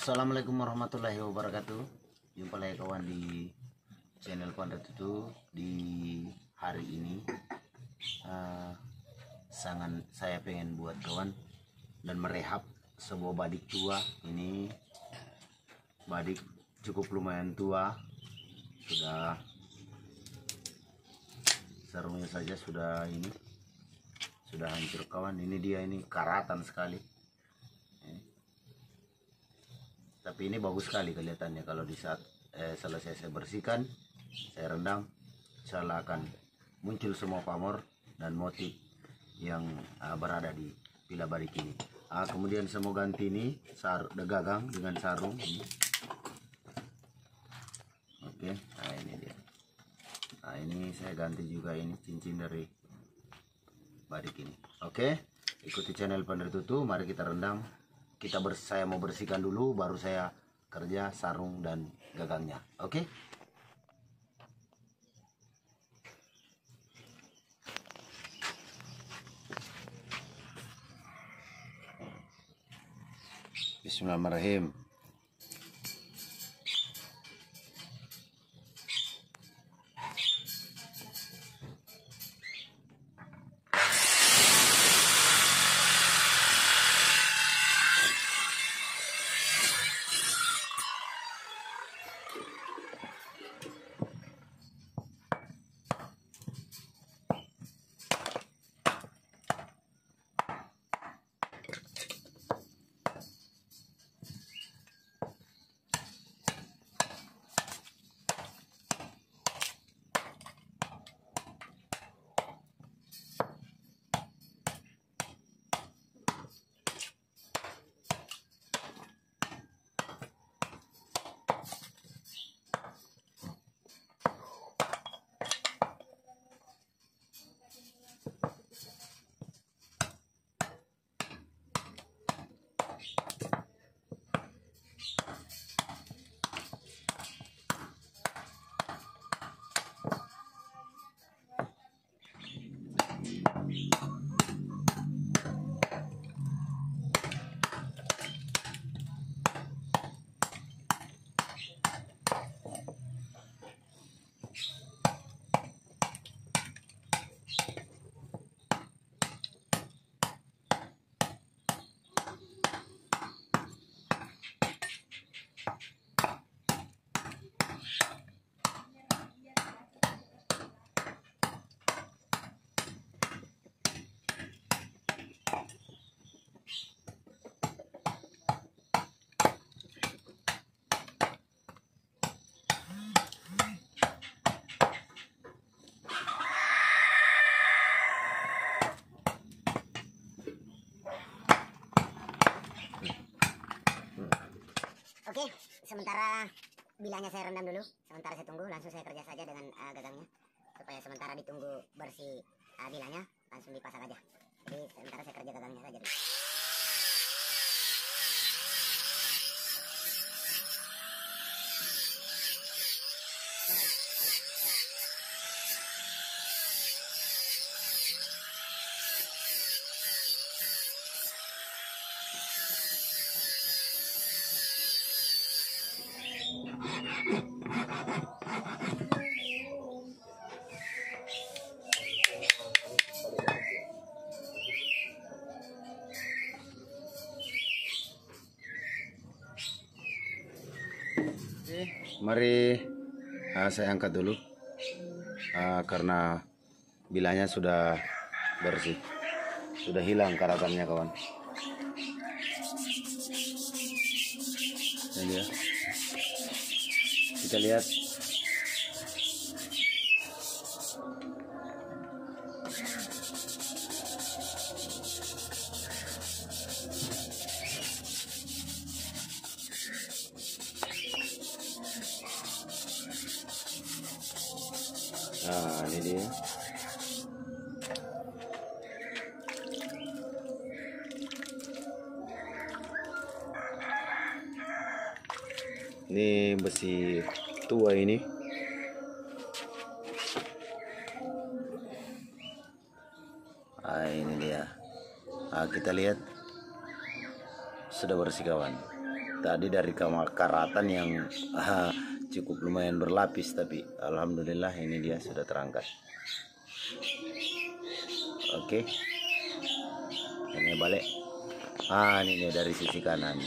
Assalamualaikum warahmatullahi wabarakatuh. Jumpa lagi kawan di channel Panda Tutu di hari ini. Uh, sangat saya pengen buat kawan dan merehab sebuah badik tua. Ini badik cukup lumayan tua, sudah sarungnya saja sudah ini sudah hancur kawan. Ini dia ini karatan sekali tapi ini bagus sekali kelihatannya. Kalau di saat eh, selesai saya bersihkan saya rendam insyaallah akan muncul semua pamor dan motif yang uh, berada di pila barik ini. Uh, kemudian saya mau ganti ini sar gagang dengan sarung ini. Oke nah ini dia. Nah ini saya ganti juga ini cincin dari barik ini. Oke ikuti channel Pandai Tutu mari kita rendam kita bers saya mau bersihkan dulu baru saya kerja sarung dan gagangnya oke okay? Bismillahirrahmanirrahim Oke, sementara bilanya saya rendam dulu. Sementara saya tunggu, langsung saya kerja saja dengan uh, gagangnya. Supaya sementara ditunggu bersih uh, bilanya, langsung dipasang aja. Jadi sementara saya kerja gagangnya saja dulu. Mari uh, saya angkat dulu. Uh, karena bilanya sudah bersih. Sudah hilang karatannya kawan. Ini dia kita lihat Nah, ini dia. Ini besi tua ini. Ah, ini dia. Ah, kita lihat. Sudah bersih kawan. tadi dari kamar karatan yang ah, cukup lumayan berlapis tapi alhamdulillah ini dia sudah terangkat. Oke. Ini balik. Ah ini dia dari sisi kanan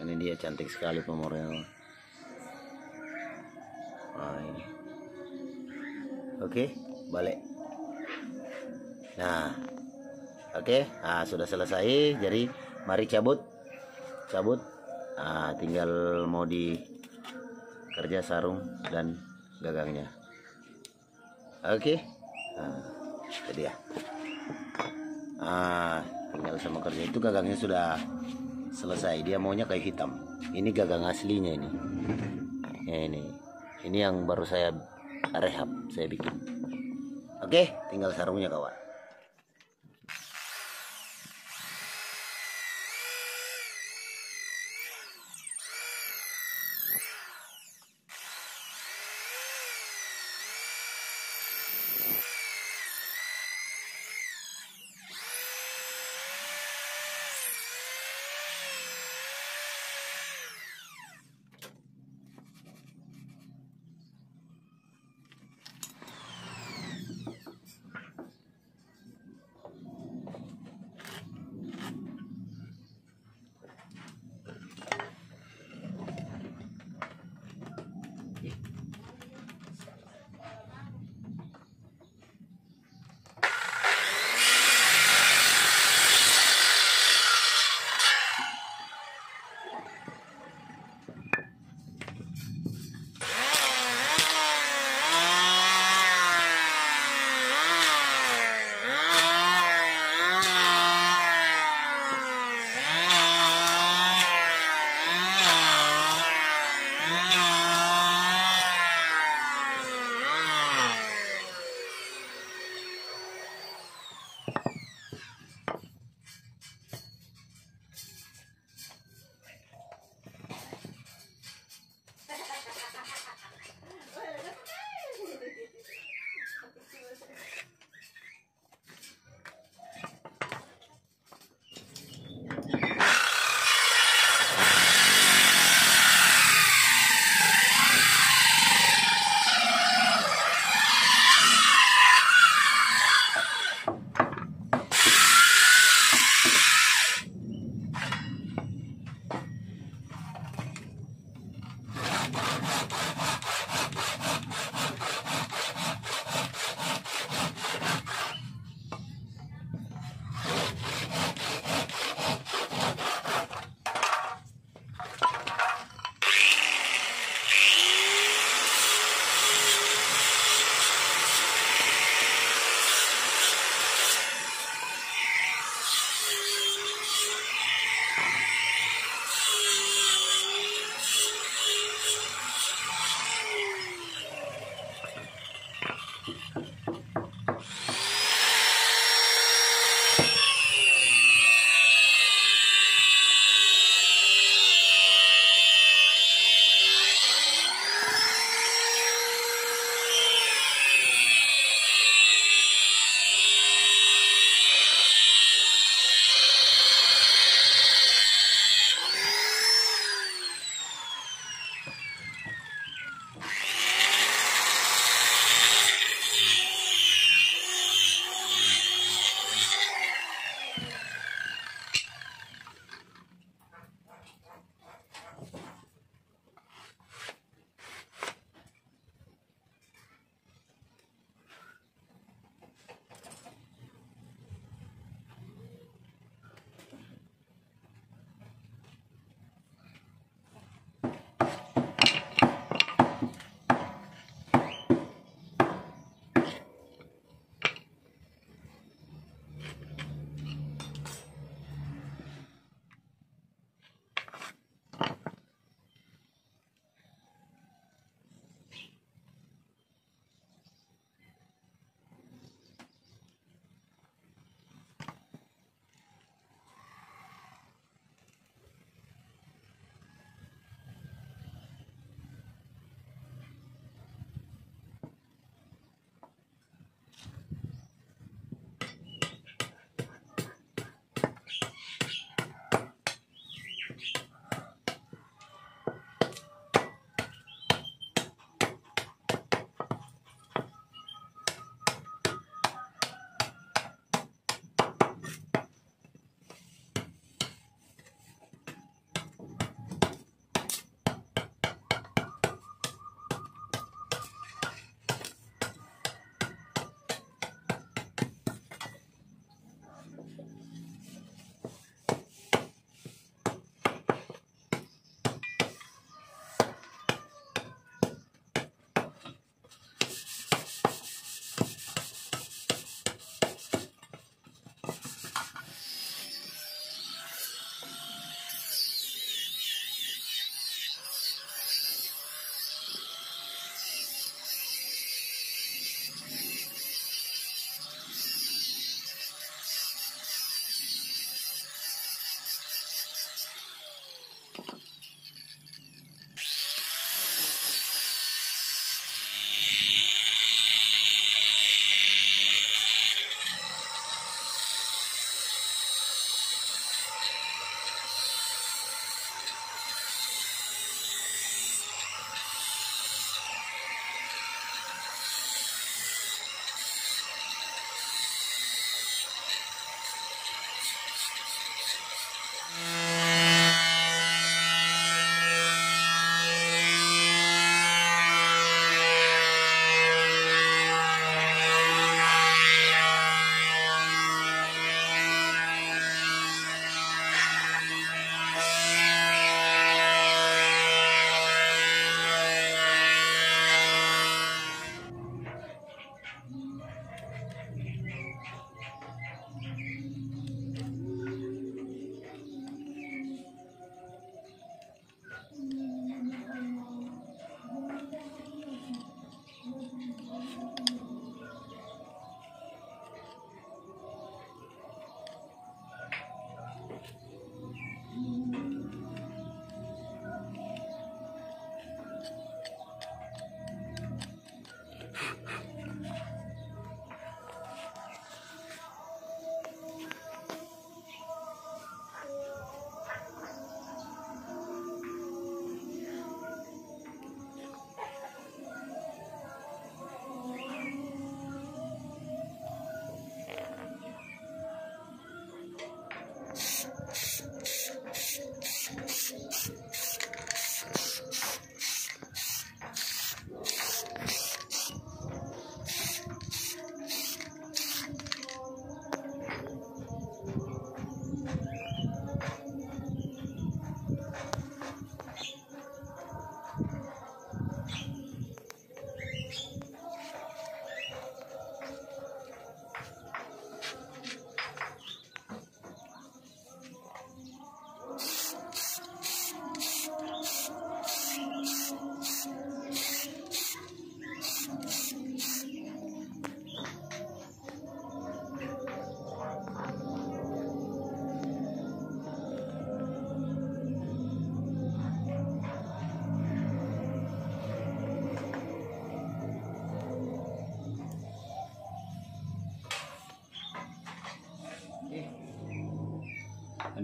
ini dia cantik sekali pemornya ah, ini. Oke balik. Nah oke. Ah sudah selesai. Jadi mari cabut. Cabut. Ah tinggal mau di kerja sarung dan gagangnya. Oke. Nah, jadi ya. Ah tinggal sama kerja itu gagangnya sudah selesai. Dia maunya kayak hitam. Ini gagang aslinya ini. Ya ini. Ini yang baru saya rehab saya bikin. Oke tinggal sarungnya kawan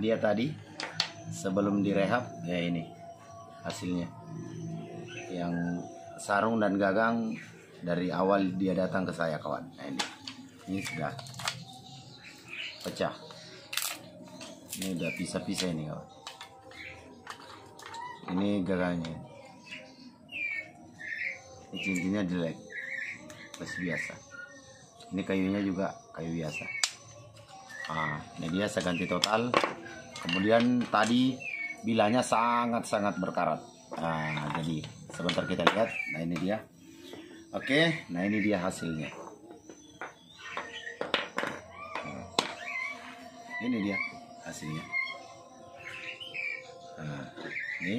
dia tadi sebelum direhab ya ini hasilnya. Yang sarung dan gagang dari awal dia datang ke saya kawan. Nah ini. Ini sudah pecah. Ini udah pisah-pisah ini kawan. Ini gagangnya. Ini cincinnya jelek. Masih biasa. Ini kayunya juga kayu biasa ah ini dia saya ganti total. Kemudian tadi bilanya sangat-sangat berkarat. Nah jadi sebentar kita lihat. Nah ini dia. Oke nah ini dia hasilnya. Nah, ini dia hasilnya. Nah ini.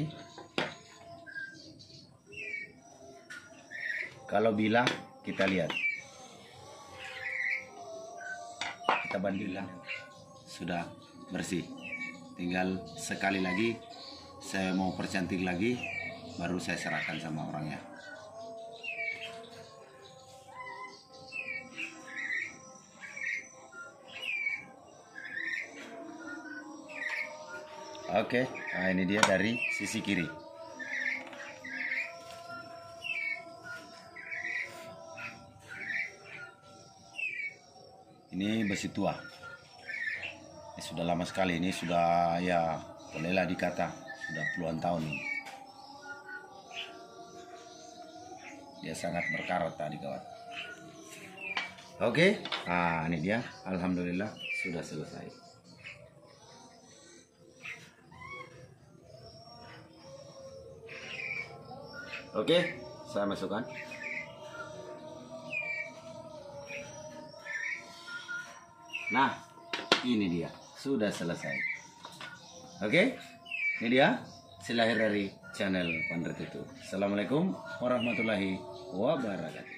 Kalau bila kita lihat kita bandingkan sudah bersih. Tinggal sekali lagi saya mau percantik lagi baru saya serahkan sama orangnya. Oke nah ini dia dari sisi kiri ini besi tua ini sudah lama sekali ini sudah ya bolehlah dikata sudah puluhan tahun. Ini dia sangat berkarat tadi kawan oke? Nah ini dia. Alhamdulillah sudah selesai. Oke saya masukkan Nah, ini dia. Sudah selesai. Oke? Ini dia. Silahir dari channel Pandret itu. Assalamualaikum warahmatullahi wabarakatuh.